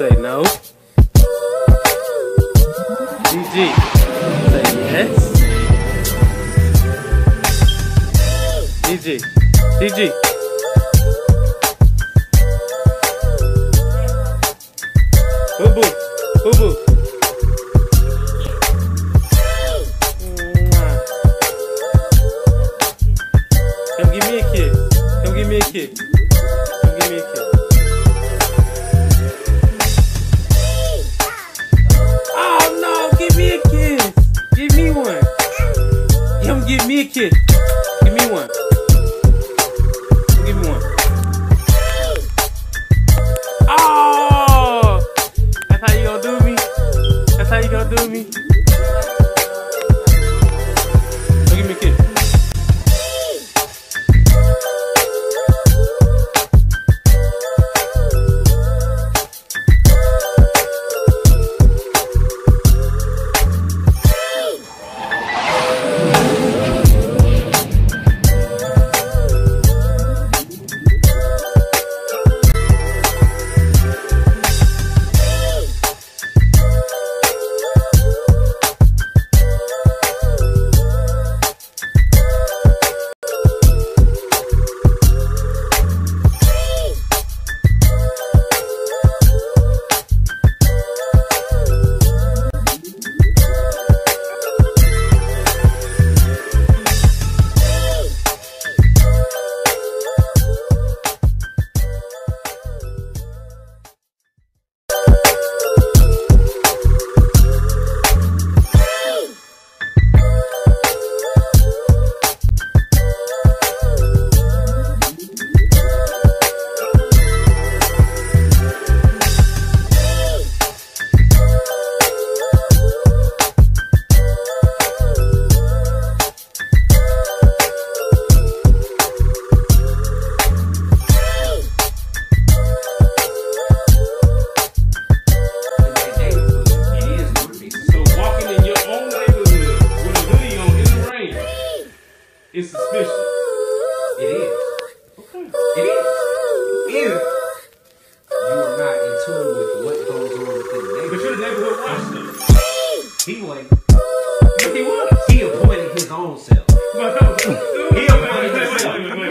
say no. GG. Say yes. GG. GG. Boo boo. Boo boo. do me. It's suspicious. It is. Okay. It is. If you are not in tune with what goes on within the neighborhood. But you're the neighborhood watch. He wasn't. He was. He appointed his own self. he appointed himself.